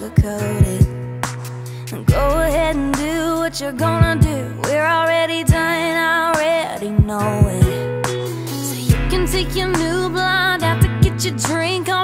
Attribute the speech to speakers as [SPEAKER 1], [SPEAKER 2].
[SPEAKER 1] sugarcoated. Go ahead and do what you're gonna do. We're already done, I already know it. So you can take your new blind out to get your drink on.